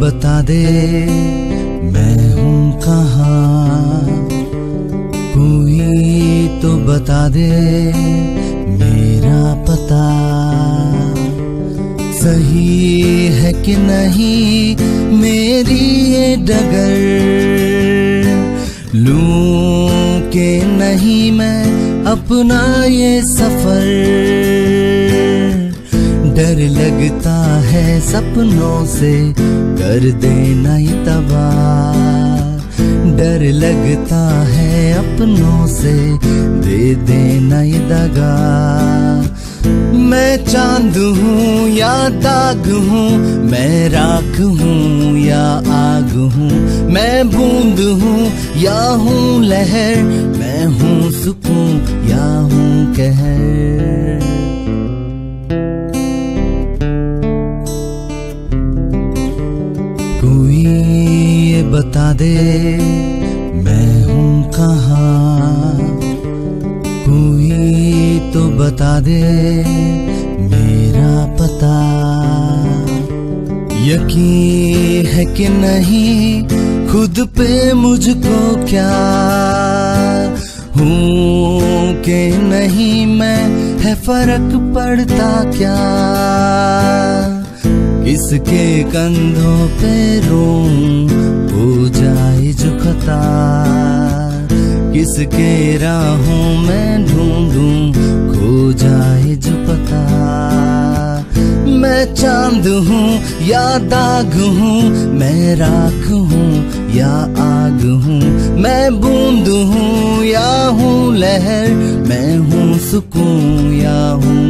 बता दे मैं हूँ कहाँ? कोई तो बता दे मेरा पता सही है कि नहीं? मेरी ये डगर लूँ के नहीं मैं अपना ये सफ़र? डर लगता है सपनों से, कर देना ही तबाह डर लगता है अपनों से, दे देना ही दगा। मैं चाँद हूँ या दाग हूँ, मैं राख हूँ या आग हूँ, मैं बूंद हूँ या हूँ लहर, मैं हूँ सुकून या हूँ कहर। कोई ये बता दे, मैं हूँ कहाँ? कोई तो बता दे पता। यकीन है कि नहीं, खुद पे मुझको क्या? हूँ कि नहीं, मैं है फ़र्क पड़ता क्या? किसके कंधों पे रोऊं, हो जाए जो खता। किसके राहों में ढूंढूं? मैं चाँद हूँ या दाग हूँ, मैं राख हूँ या आग हूँ, मैं बूंद हूँ या हूँ लहर, मैं हूँ सुकून या हूँ